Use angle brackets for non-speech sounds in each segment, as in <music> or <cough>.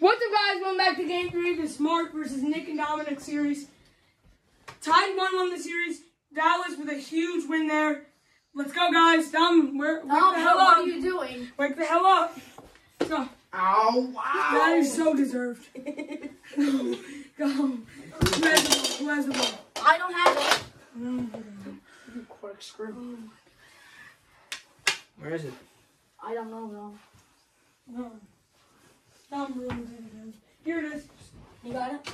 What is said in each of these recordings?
What's up, guys? Welcome back to Game 3 of the Smart versus Nick and Domenic series. Tied 1 1 the series. Dallas with a huge win there. Let's go, guys. Dom, where, wake Tom, the hell what up. are you doing? Wake the hell up. Let's go. Ow, wow. That is so deserved. <laughs> go. Who has the ball? Who has the ball? I don't have it. Oh, Corkscrew. Where is it? I don't know, though. No. Ruins it again. Here it is. You got it?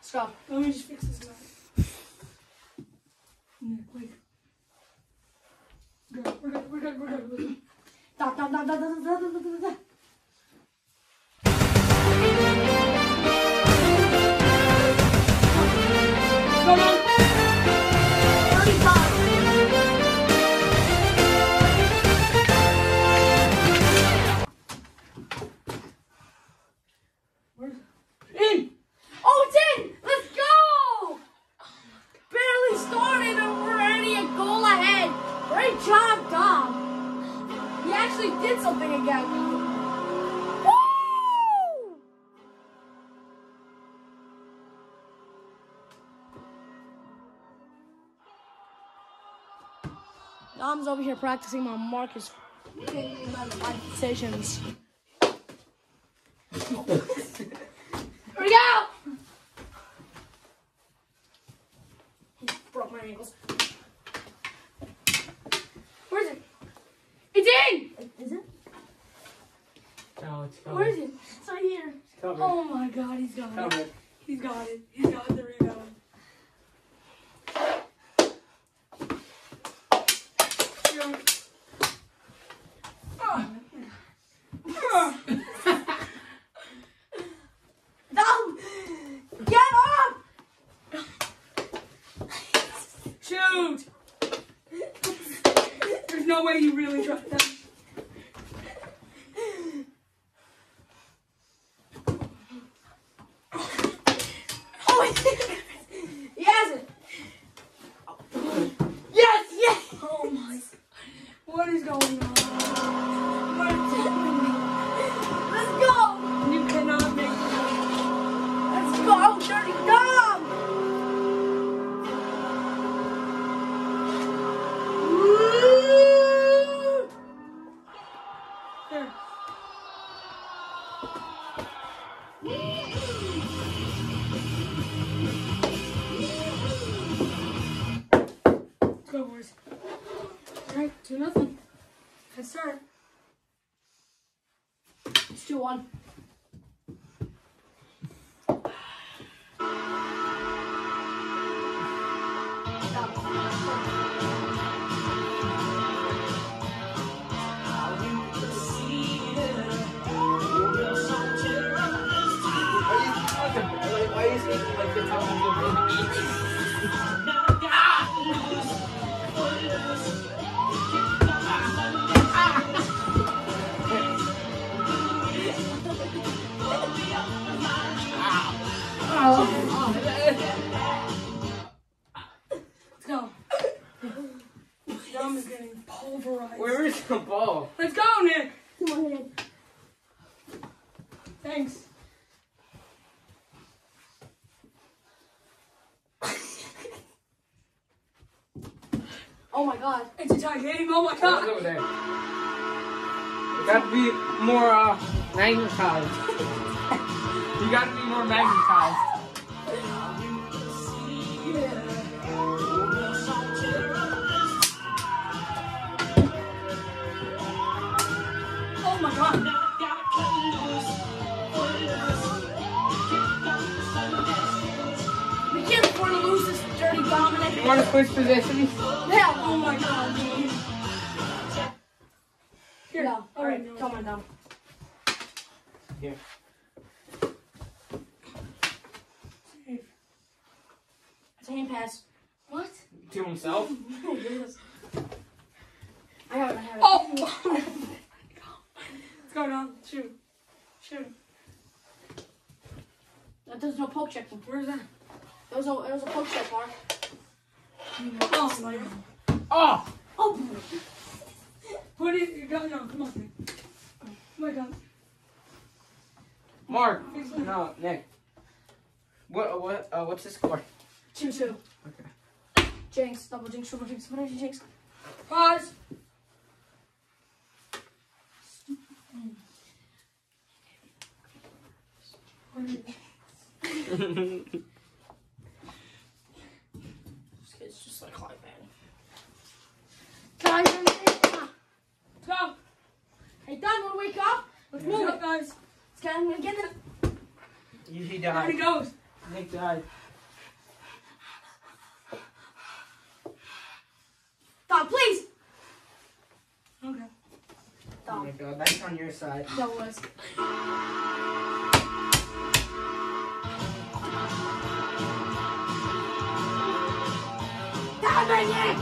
Let's. Let me just fix this guy. Wait. Good. We're good. We're good. We're good. We're good. Da, da, da, da, da, da, da, da, da, Actually did something again. Dom's over here practicing my Marcus decisions. Here we go! He broke my ankles. Where is it? It's in! Is it? No, it's coming. Where is it? It's right here. It's coming. Oh my god, he's got it. He's got it. He's got the rebound. Ah. Ah. <laughs> Get up! Shoot! There's no way you really dropped that. Two nothing. Good start. It's two one. Why are you speaking like? The ball? Let's go, Nick. Come on, Ed. Thanks. Oh my god. It's a tie game. Oh my god. over there? You gotta be more, uh, magnetized. <laughs> you gotta be more magnetized. This. You wanna switch positions? Hell, Oh my god. dude. Here. No. Alright, right. come on, Dom. Here. It's a hand pass. What? To himself? <laughs> I have it, I have it. Oh. <laughs> Let's go down. Shoot. Shoot. There's no poke check. Where's that? was no, there was a poke check, Mark. Oh my god. Oh! Oh! Put it. You got no. Come on. Nick. Oh my god. Mark. No, Nick. What? What? Uh, what's the score? Two two. Okay. Jinx, double jinx, triple jinx, what is jinx? Pause. <laughs> <laughs> This just like Clive Guys, I'm Let's go. Hey, Don, wanna wake up? Let's What's move up, it. guys? Let's get him again. he There he goes. Nick died. Don, please. Okay. Oh Don. my god, that's on your side. That was. Domenic!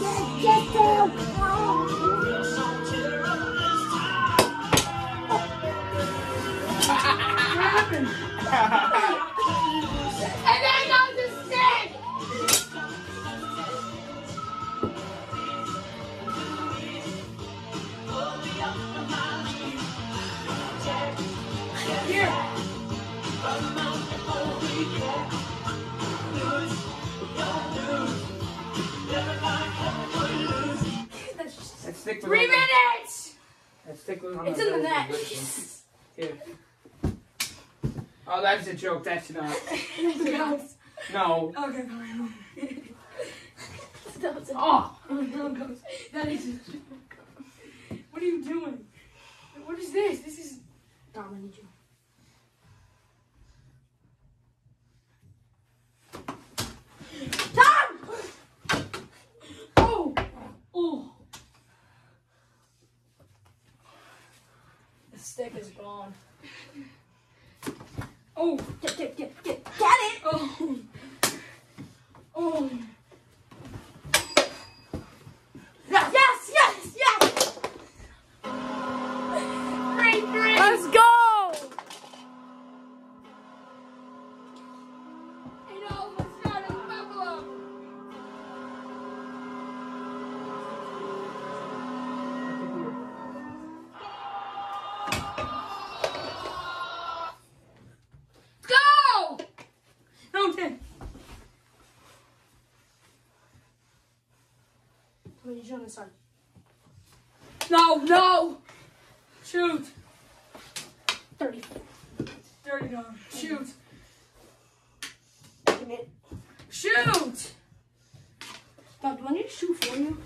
Get, get down! What happened? <laughs> stick with on It's in the Bills net. position. Here. Oh, that's a joke. That's not. Goes. <laughs> No. Okay, fine. That was it. Oh. oh Down goes. That is. What are you doing? What is this? This is. Dom, I need you. Dom! Oh! Oh. The gone. Oh. Let on the side. No, no. Shoot. 30. Dirty dog. Shoot. Give it. Shoot. Dom, do I need to shoot for you?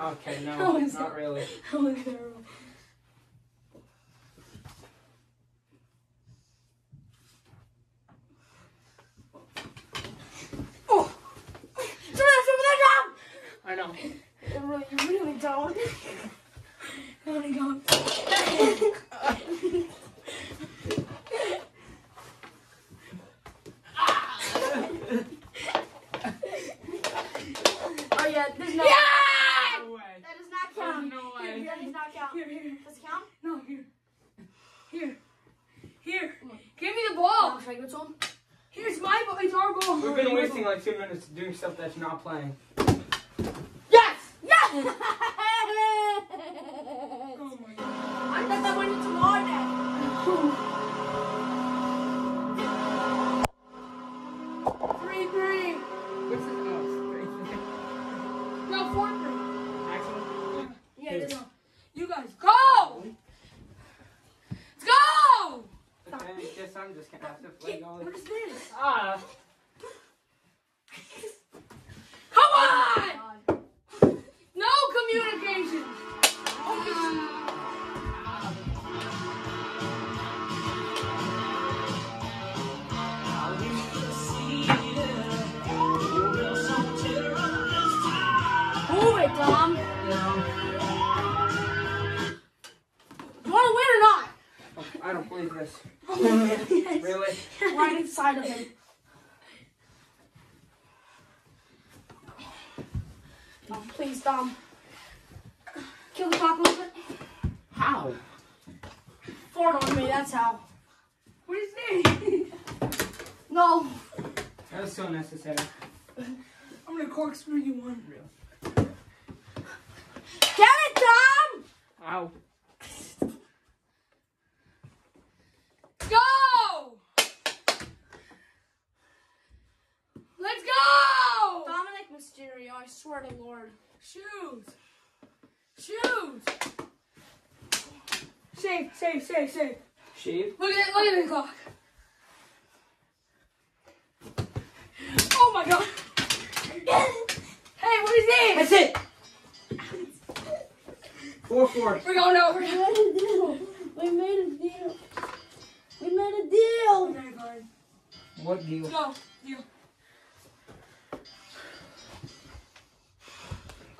Okay, How no, not really. That was terrible. Oh! Shoot it, shoot it, Dom! I know. You really, you really don't. Dirty dog. Oh, yeah, there's no. No way. That does not count. There's no way. That does not count. Here, here. Does it count? No, here. Here. Here. Give me the Oh, ball. should I give it to him? Here's my ball. It's our ball. We've been wasting like two minutes doing stuff that's not playing. Yes! Yes! <laughs> <laughs> Oh my god. I thought that went into. <laughs> Three, three. What's the oh, No, four, three. Actually, Yeah, is. No. You guys, go! Let's go! okay, guess I'm just gonna have to play What goalie. is this? Ah, fork on me, that's how. What is this? <laughs> no. That was so necessary. I'm gonna corkscrew you one. Real. Get it, Tom! Ow. Go! Let's go! Dominic Mysterio, I swear to Lord. Shoes! Shoes! Save, save, save, save. Shave. Look at it, look at the clock. Oh my god. Hey, what is this? That's it. Four four. We're going over. We made a deal. We made a deal. We made a deal. Okay, fine. What deal? Let's go. Deal.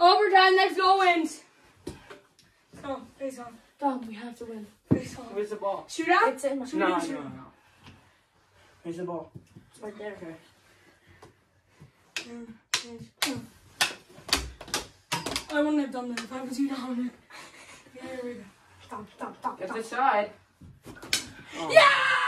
Overtime, next goal wins. Let's go. Face off. Dom, we have to win. Face off. Where's the ball? Shootout? It's in my Shoot it, No, no, shoot it. no. Where's the ball? It's right there. Mm, okay. I wouldn't have done that if I was you, Domenic. <laughs> Here we go. Stop, stop, stop, Get stop. the side. Oh. Yeah!